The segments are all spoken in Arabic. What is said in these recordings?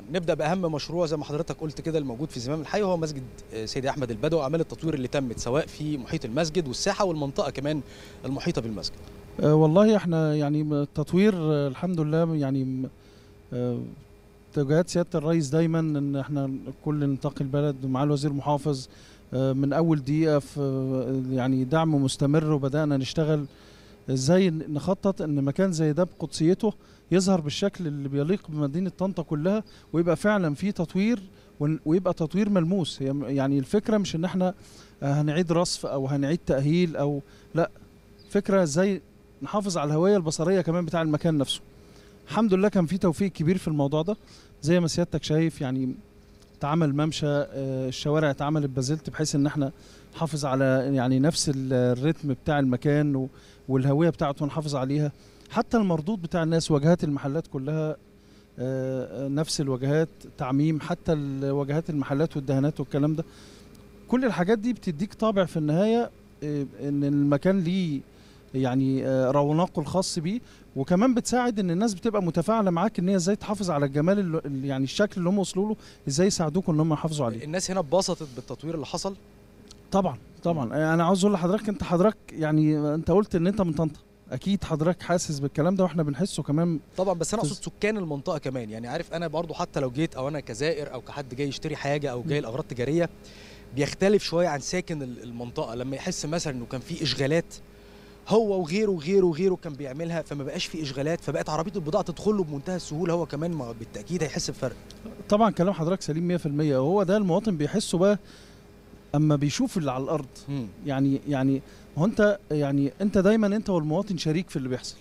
نبدأ بأهم مشروع زي ما حضرتك قلت كده الموجود في زمام الحي وهو مسجد سيدي أحمد البدوي. واعمال التطوير اللي تمت سواء في محيط المسجد والساحة والمنطقة كمان المحيطة بالمسجد. آه، والله إحنا يعني التطوير آه، الحمد لله يعني آه، توجيهات سيادة الرئيس دايما إن إحنا كل نطاق البلد مع الوزير محافظ آه، من أول دقيقة في آه، يعني دعم مستمر وبدأنا نشتغل. إزاي نخطط ان مكان زي ده بقدسيته يظهر بالشكل اللي بيليق بمدينة طنطا كلها ويبقى فعلا في تطوير ويبقى تطوير ملموس. يعني الفكرة مش ان إحنا هنعيد رصف أو هنعيد تأهيل أو لا. فكرة إزاي نحافظ على الهوية البصرية كمان بتاع المكان نفسه. الحمد لله كان في توفيق كبير في الموضوع ده. زي ما سيادتك شايف يعني اتعمل ممشى آه، الشوارع اتعملت بازلت بحيث ان إحنا نحافظ على يعني نفس ال- الريتم بتاع المكان والهوية بتاعته نحافظ عليها. حتى المردود بتاع الناس واجهات المحلات كلها آه، آه، نفس الواجهات تعميم حتى واجهات المحلات والدهانات والكلام ده. كل الحاجات دي بتديك طابع في النهاية ان المكان ليه يعني آه، رونقه الخاص بيه. وكمان بتساعد إن الناس بتبقى متفاعلة معاك إن هي إزاي تحافظ على الجمال اللي يعني الشكل اللي هم وصلوا له إزاي يساعدوكم إن هم يحافظوا عليه. الناس هنا اتبسطت بالتطوير اللي حصل؟ طبعا طبعا. أنا عاوز أقول لحضرتك أنت حضرتك يعني أنت قلت إن أنت من طنطا أكيد حضرتك حاسس بالكلام ده وإحنا بنحسه كمان. طبعا بس أنا أقصد سكان المنطقة كمان. يعني عارف أنا برضو حتى لو جيت أو أنا كزائر أو كحد جاي يشتري حاجة أو جاي لأغراض تجارية بيختلف شوية عن ساكن ال- المنطقة. لما يحس مثلا إنه كان في إشغالات هو وغيره وغيره وغيره كان بيعملها فما بقاش في إشغالات فبقت عربية البضاعة تدخل له بمنتهى السهولة هو كمان ما- بالتأكيد هيحس بفرق. طبعا كلام حضرتك سليم 100% وهو ده المواطن بيحسه بقى أما بيشوف اللي على الأرض. مم. يعني يعني هو أنت يعني أنت دايما أنت والمواطن شريك في اللي بيحصل.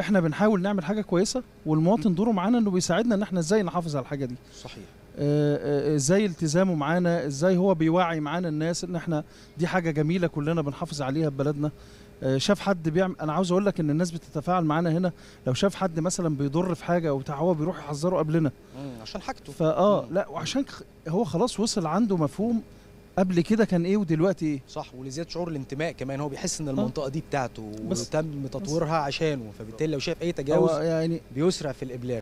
إحنا بنحاول نعمل حاجة كويسة والمواطن دوره معانا إنه بيساعدنا إن إحنا إزاي نحافظ على الحاجة دي. صحيح. إزاي التزامه معانا إزاي هو بيوعي معانا الناس ان إحنا دي حاجة جميلة كلنا بنحافظ عليها في بلدنا. آه، شاف حد بيعمل أنا عاوز أقول لك ان الناس بتتفاعل معانا هنا لو شاف حد مثلا بيضر في حاجة أو بتاع هو بيروح يحذره قبلنا. عشان حاجته. فاه. لا وعشان هو خلاص وصل عنده مفهوم قبل كده كان إيه ودلوقتي إيه. صح ولزياده شعور الانتماء كمان هو بيحس إن المنطقة دي بتاعته وتم تطويرها عشانه فبالتالي لو شاف أي تجاوز يعني بيسرع في الإبلاغ.